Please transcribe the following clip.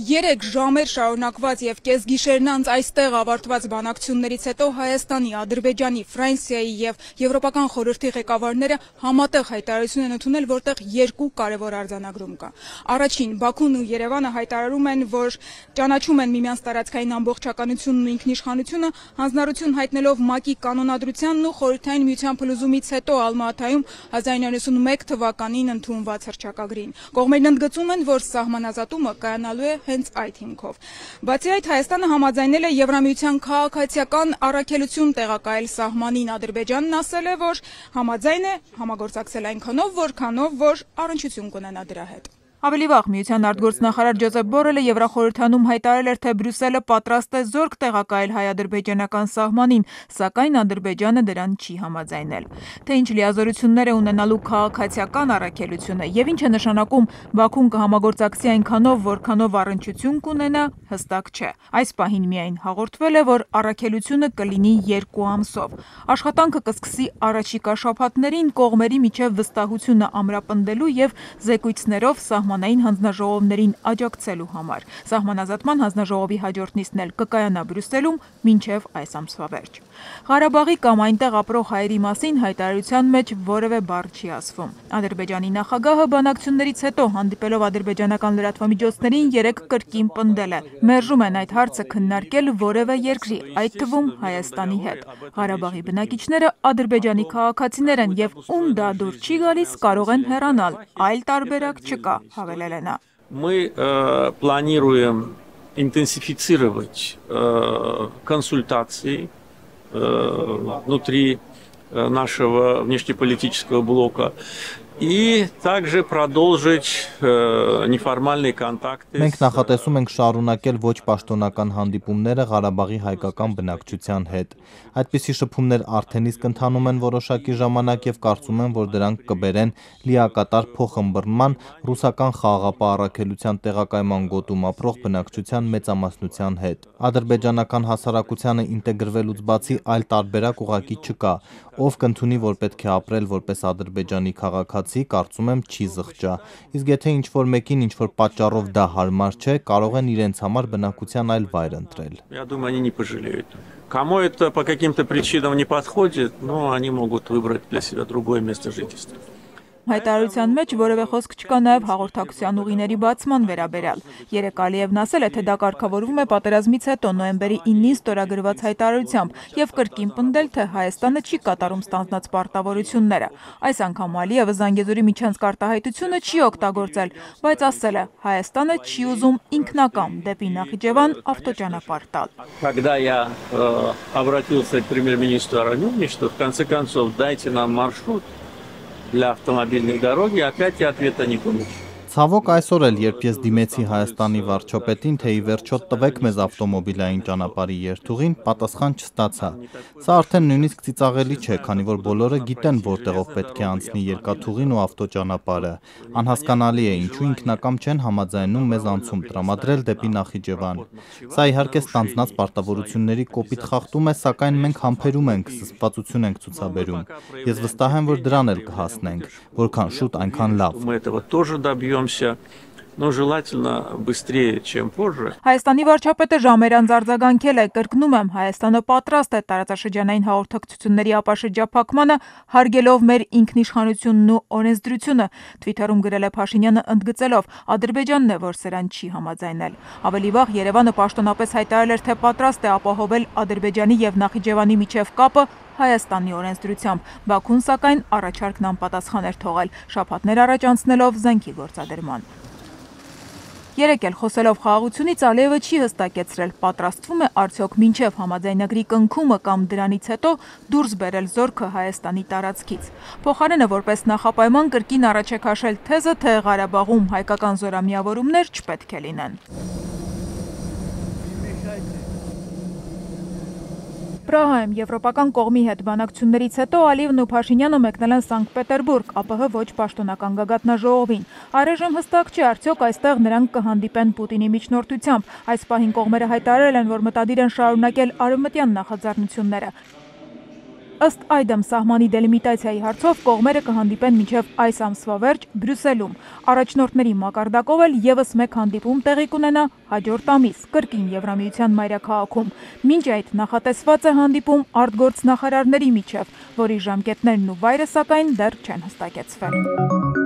Երեք ժամեր շարունակված եւ կեսգիշերն անց այստեղ ավարտված բանակցություններից հետո Հայաստանի, Ադրբեջանի, Ֆրանսիայի եւ Եվրոպական խորհրդի ղեկավարները համատեղ հայտարարություն են ընդունել, որտեղ երկու կարևոր արձանագրում կա։ Առաջին, Բաքուն ու Երևանը հայտարարում են, որ ճանաչում են միմյանց տարածքային ամբողջականությունն ու ինքնիշխանությունը, հանձնառություն հայտնելով ՄԱԿ-ի կանոնադրությանն ու խորհրդային միության փլուզումից հետո Ալմատայում 1991 թվականին ընդունված հռչակագրին։ Կողմերն ընդգծում են, որ սահմանազատումը կայանալու է հենց այդ հիմքով։ Բացի այդ Հայաստանը համաձայնել է Եվրամիության քաղաքացիական առաքելություն տեղակայել սահմանին Ադրբեջանն ասել է, որ համաձայն է համագործակցել այնքանով, որքանով որ առնչություն կունենա դրա հետ։ Ավելի վաղ միության արտգործնախարար Ջոզեփ Բորելը Եվրախորհրդանում հայտարարել էր, թե Բրյուսելը պատրաստ է զորք տեղակայել հայ-ադրբեջանական սահմանին, սակայն Ադրբեջանը դրան չի համաձայնել։ Թե ինչ լիազորություններ է ունենալու քաղաքացիական առաքելությունը եւ ինչ է նշանակում Բաքուն կհամագործակցի այնքանով, որքանով առնչություն կունենա, հստակ չէ։ Այս պահին միայն հաղորդվել է, որ առաքելությունը կլինի 2 ամսով։ Աշխատանքը կսկսի առաջիկա շաբաթներին կողմերի միջև վստահությունը ամրապնդելու եւ զեկույցներով սահման սահմանային հանձնաժողովներին աջակցելու համար։ Սահմանազատման հանձնաժողովի հաջորդ նիստն էլ կկայանա Բրյուսելում մինչև այս ամսվա վերջ։ Ղարաբաղի կամ այնտեղ ապրող հայերի մասին հայտարարության մեջ որևէ բառ չի ասվում։ Ադրբեջանի նախագահը բանակցություններից հետո հանդիպելով ադրբեջանական լրատվամիջոցներին երեք կրկին պնդել է. «Մերժում են այդ հարցը քննարկել որևէ երկրի, այդ թվում Հայաստանի հետ։ Ղարաբաղի բնակիչները ադրբեջանի քաղաքացիներ են եւ ում դա դուր չի գալիս կարող են հեռանալ, այլ տարբերակ չկա, Мы э, планируем интенсифицировать э, консультации э, внутри э, нашего внешнеполитического блока и также продолжить э, неформальные контакты. Մենք նախատեսում ենք շարունակել ոչ պաշտոնական հանդիպումները Ղարաբաղի հայկական բնակչության հետ։ Այդպիսի շփումներ արդեն իսկ ընթանում են որոշակի ժամանակ եւ կարծում եմ, որ դրանք կբերեն լիակատար փոխըմբռնման ռուսական խաղաղապահ առաքելության տեղակայման գոտում ապրող բնակչության մեծամասնության հետ։ Ադրբեջանական հասարակությանը ինտեգրվելուց բացի այլ տարբերակ ուղակի չկա, ով կընդունի, որ պետք է ապրել որպես ադրբեջանի քաղաքացի, կարծում եմ չի զղջա։ Իսկ եթե ինչ-որ մեկին ինչ-որ պատճառով դա հարմար չէ, կարող են իրենց համար բնակության այլ վայր ընտրել։ Я думаю, они не пожалеют. Кому это по каким-то причинам не подходит, ну, они могут выбрать для себя другое место жительства. Հայտարարության մեջ որևէ խոսք չկա նաև հաղորդակցության ուղիների բացման վերաբերյալ։ Երեք Ալիևն ասել է, թե դա կարգավորվում է պատերազմից հետո նոյեմբերի 9-ին ստորագրված հայտարարությամբ եւ կրկին պնդել, թե Հայաստանը չի կատարում ստանձնած պարտավորությունները։ Այս անգամ Ալիևը Զանգեզուրի միջանցք արտահայտությունը չի օգտագործել, բայց ասել է, Հայաստանը չի ուզում ինքնակամ դեպի Նախիջևան ավտոճանապարհ տալ։ Когда я э, обратился к премьер-министру Арамюне, что в конце концов дайте нам маршрут, для автомобильной дороги, опять я ответа не получил. Ցավոք այսօր էլ, երբ ես դիմեցի Հայաստանի վարչապետին, թե ի վերջո տվեք մեզ ավտոմոբիլային ճանապարհի երթուղին, պատասխան չստացա։ Սա արդեն նույնիսկ ծիծաղելի չէ, քանի որ բոլորը գիտեն որտեղով պետք է անցնի երկաթուղին ու ավտոճանապարհը։ Անհասկանալի է, ինչու ինքնակամ չեն համաձայնում մեզ անցում տրամադրել դեպի Նախիջևան։ Սա իհարկե ստանձնած պարտավորությունների կոպիտ խախտում է, սակայն մենք համբերում ենք, զսպվածություն ենք ցուցաբերում։ Ես վստահ եմ, որ դրան էլ կհասնենք, որքան շուտ, այնքան լավ։ Мы этого тоже добьемся. разберемся. но желательно быстрее, чем позже. Հայաստանի վարչապետը ժամեր անց արձագանքել է, կրկնում եմ, Հայաստանը պատրաստ է տարածաշրջանային հաղորդակցությունների ապաշրջափակմանը, հարգելով մեր ինքնիշխանությունն ու օրենսդրությունը, Twitter-ում գրել է Փաշինյանը ընդգծելով, Ադրբեջանն է, որ սրան չի համաձայնել։ Ավելի վաղ Երևանը պաշտոնապես հայտարարել էր, թե պատրաստ է ապահովել Ադրբեջանի եւ Նախիջևանի միջև կապը Հայաստանի օրենսդրությամբ։ Բաքուն սակայն առաջարկն անպատասխան էր թողել, շաբաթներ առաջ անցնելով զենքի գործադրման։ Երեք էլ խոսելով խաղաղությունից Ալիևը չի հստակեցրել, պատրաստվում է արդյոք մինչև համաձայնագրի կնքումը կամ դրանից հետո դուրս բերել զորքը Հայաստանի տարածքից։ Փոխարենը որպես նախապայման կրկին առաջ է քաշել թեզը, թե Ղարաբաղում հայկական զորամիավորումներ չպետք է լինեն։ Պրահայում եվրոպական կողմի հետ բանակցություններից հետո Ալիևն ու Փաշինյանը մեկնել են Սանկտ Պետերբուրգ, ԱՊՀ ոչ պաշտոնական գագաթնաժողովին։ Առայժմ հստակ չի արդյոք այստեղ նրանք կհանդիպեն Պուտինի միջնորդությամբ։ Այս պահին կողմերը հայտարարել են, որ մտադիր են շարունակել արևմտյան նախաձեռնությունները։ Ըստ այդմ սահմանի դելիմիտացիայի հարցով կողմերը կհանդիպեն մինչև այս ամսվա վերջ Բրյուսելում։ Առաջնորդների մակարդակով էլ եւս մեկ հանդիպում տեղի կունենա հաջորդ ամիս կրկին Եվրամիության մայրաքաղաքում։ Մինչ այդ նախատեսված է հանդիպում արտգործնախարարների միջև, որի ժամկետներն ու վայրը սակայն դեռ չեն հստակեցվել։